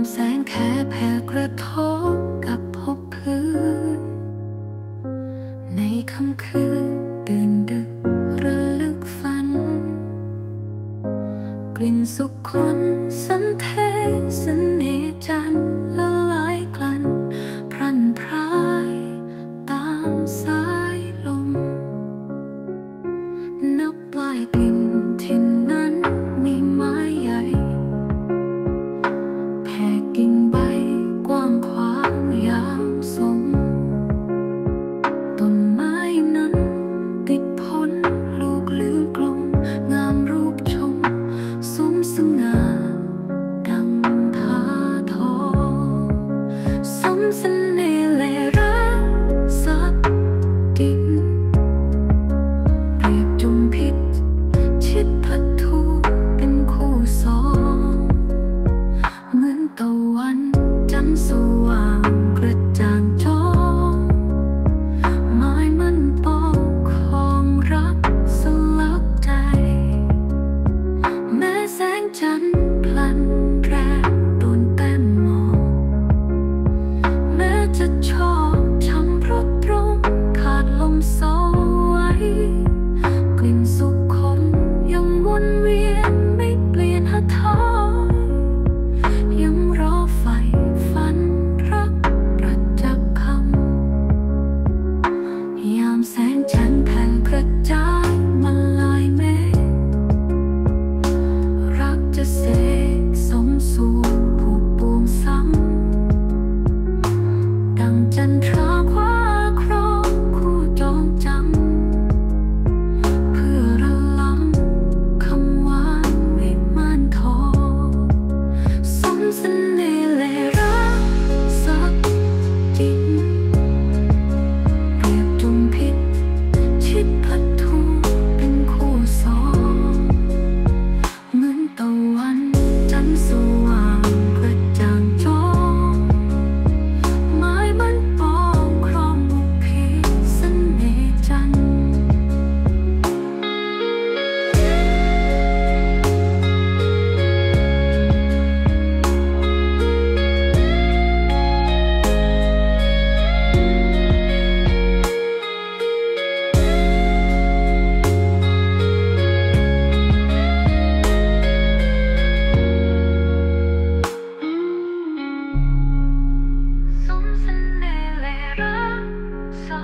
ามแสงแค่แผ่กระทบกับพบพื้น ในค่ำคืนตื่นดึกระลึกฝัน กลิ่นสุขคนสันเทสนิจันละ happening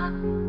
아